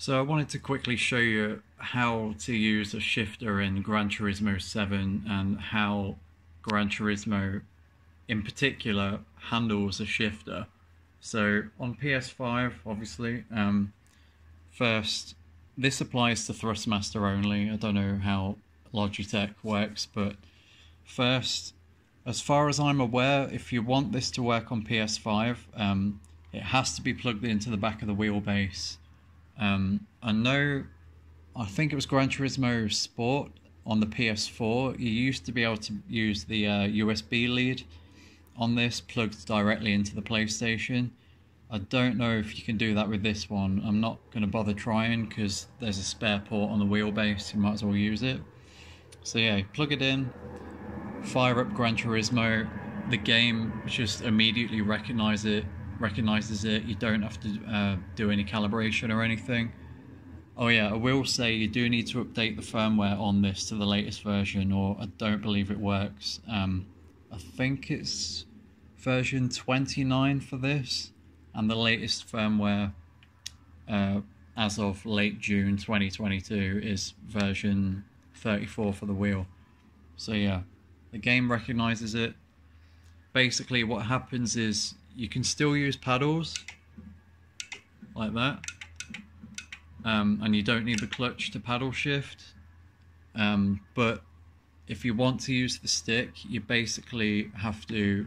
So I wanted to quickly show you how to use a shifter in Gran Turismo 7 and how Gran Turismo in particular handles a shifter. So on PS5 obviously, um, first this applies to Thrustmaster only. I don't know how Logitech works but first as far as I'm aware if you want this to work on PS5 um, it has to be plugged into the back of the wheelbase um, I know, I think it was Gran Turismo Sport on the PS4. You used to be able to use the uh, USB lead on this plugged directly into the PlayStation. I don't know if you can do that with this one. I'm not going to bother trying because there's a spare port on the wheelbase. You might as well use it. So yeah, plug it in, fire up Gran Turismo. The game just immediately recognize it recognizes it. You don't have to uh, do any calibration or anything. Oh yeah, I will say you do need to update the firmware on this to the latest version or I don't believe it works. Um, I think it's version 29 for this and the latest firmware uh, as of late June 2022 is version 34 for the wheel. So yeah, the game recognizes it. Basically what happens is you can still use paddles like that um, and you don't need the clutch to paddle shift. Um, but if you want to use the stick you basically have to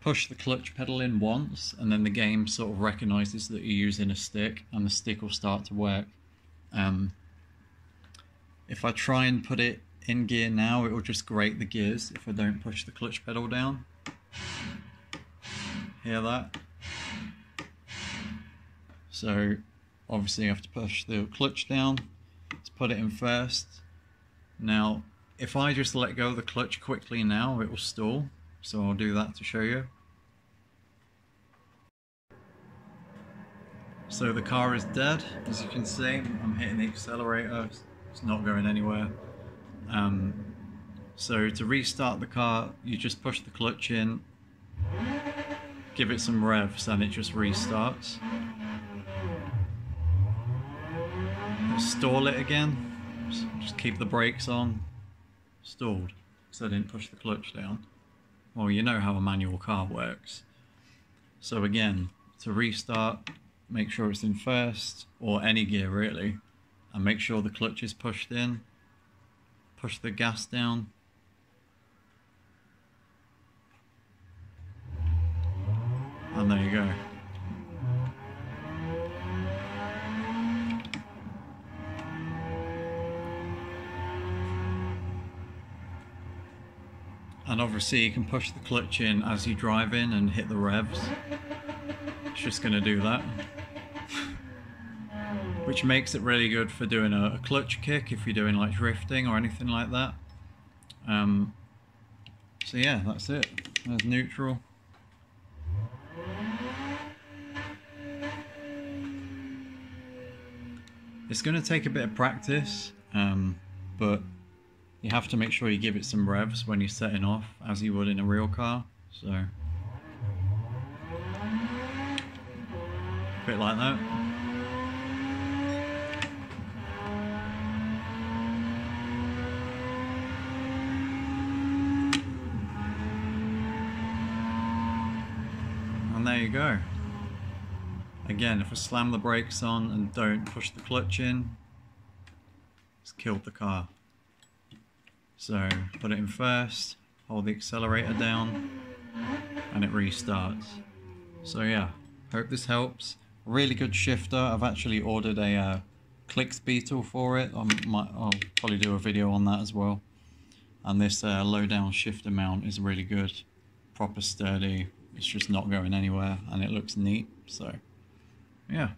push the clutch pedal in once and then the game sort of recognizes that you're using a stick and the stick will start to work. Um, if I try and put it in gear now it will just grate the gears if I don't push the clutch pedal down Hear that? So obviously you have to push the clutch down. Let's put it in first. Now, if I just let go of the clutch quickly now, it will stall. So I'll do that to show you. So the car is dead, as you can see. I'm hitting the accelerator, it's not going anywhere. Um, so to restart the car, you just push the clutch in give it some revs and it just restarts. Stall it again, just keep the brakes on. Stalled, So I didn't push the clutch down. Well, you know how a manual car works. So again, to restart, make sure it's in first, or any gear really, and make sure the clutch is pushed in. Push the gas down, And there you go. And obviously you can push the clutch in as you drive in and hit the revs. It's just going to do that. Which makes it really good for doing a, a, clutch kick if you're doing like drifting or anything like that. Um, so yeah, that's it. There's neutral. It's going to take a bit of practice, um, but you have to make sure you give it some revs when you're setting off, as you would in a real car. So, a bit like that. And there you go. Again, if I slam the brakes on and don't push the clutch in, it's killed the car. So put it in first, hold the accelerator down, and it restarts. So yeah, hope this helps. Really good shifter. I've actually ordered a uh, Klix Beetle for it. I might, I'll probably do a video on that as well. And this uh, low down shifter mount is really good. Proper sturdy. It's just not going anywhere and it looks neat. So yeah,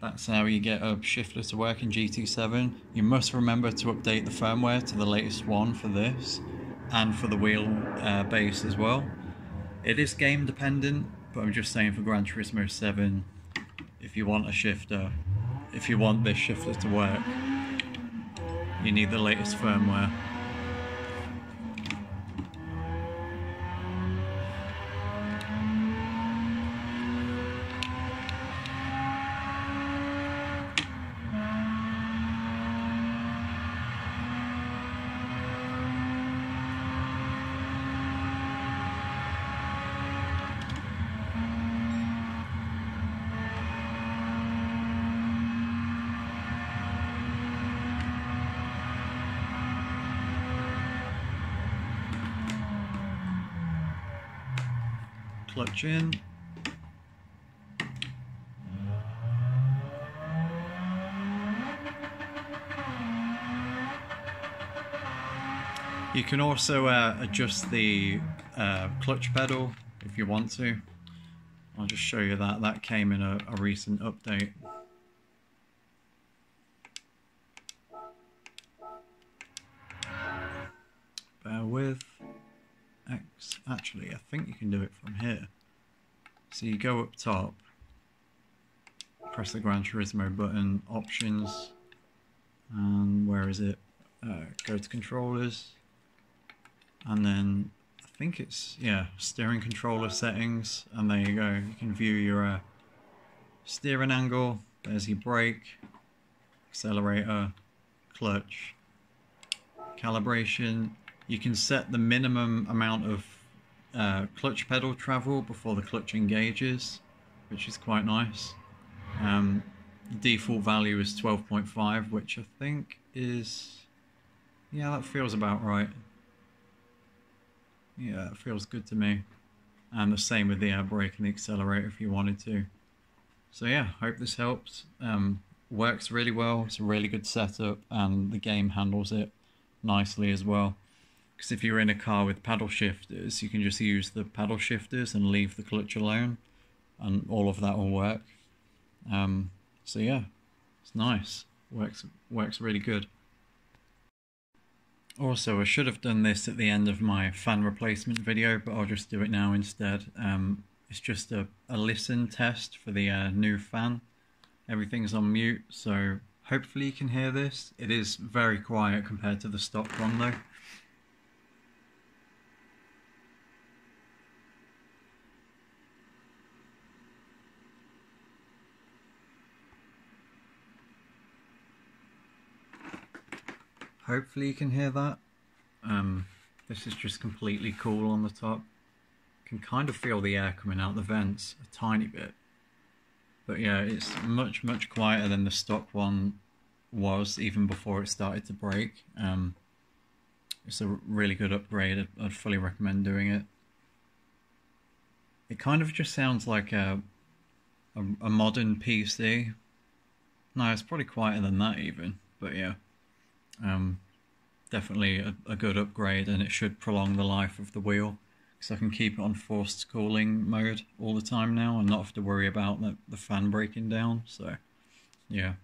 that's how you get a shifter to work in GT7. You must remember to update the firmware to the latest one for this and for the wheel uh, base as well. It is game dependent, but I'm just saying for Gran Turismo 7, if you want a shifter, if you want this shifter to work, you need the latest firmware. Clutch in. You can also uh, adjust the uh, clutch pedal if you want to. I'll just show you that. That came in a, a recent update. Actually, I think you can do it from here. So you go up top, press the Gran Turismo button, options, and where is it? Uh, go to controllers, and then I think it's, yeah, steering controller settings, and there you go. You can view your uh, steering angle, there's your brake, accelerator, clutch, calibration. You can set the minimum amount of uh, clutch pedal travel before the clutch engages, which is quite nice. Um, default value is 12.5, which I think is, yeah, that feels about right. Yeah, feels good to me. And the same with the air brake and the accelerator if you wanted to. So yeah, hope this helps. Um, works really well. It's a really good setup, and the game handles it nicely as well. Because if you're in a car with paddle shifters, you can just use the paddle shifters and leave the clutch alone, and all of that will work. Um, so yeah, it's nice. Works works really good. Also, I should have done this at the end of my fan replacement video, but I'll just do it now instead. Um, it's just a, a listen test for the uh, new fan. Everything's on mute, so hopefully you can hear this. It is very quiet compared to the stock one though. Hopefully you can hear that. Um, this is just completely cool on the top. Can kind of feel the air coming out the vents a tiny bit. But yeah, it's much, much quieter than the stock one was even before it started to break. Um, it's a really good upgrade. I'd, I'd fully recommend doing it. It kind of just sounds like a, a, a modern PC. No, it's probably quieter than that even, but yeah. Um, definitely a, a, good upgrade and it should prolong the life of the wheel because I can keep it on forced cooling mode all the time now and not have to worry about the, the fan breaking down. So, yeah.